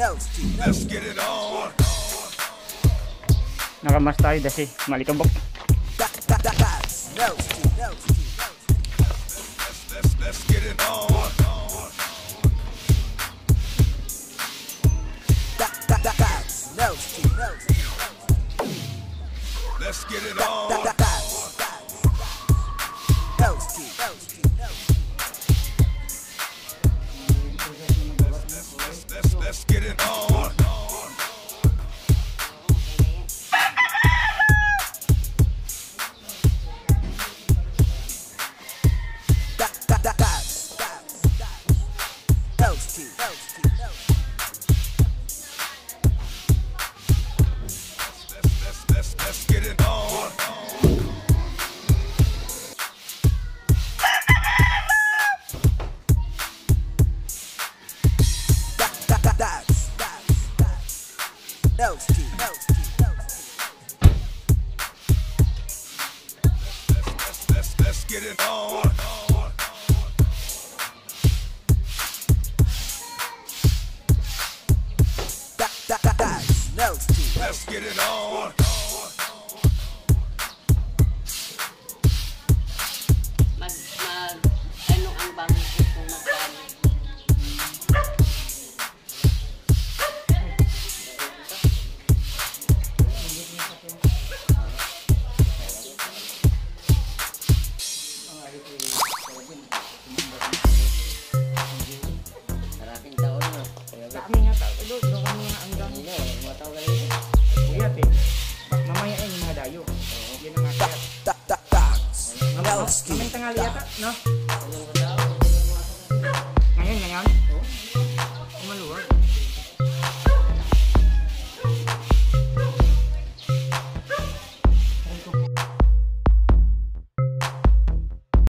Let's get it on. Nakamas tayo dasi. Malikabok. Let's, let's get it on. Let's get it on. Let's, let's, let's get it on. Let's get it on. What's the mentalidad? No.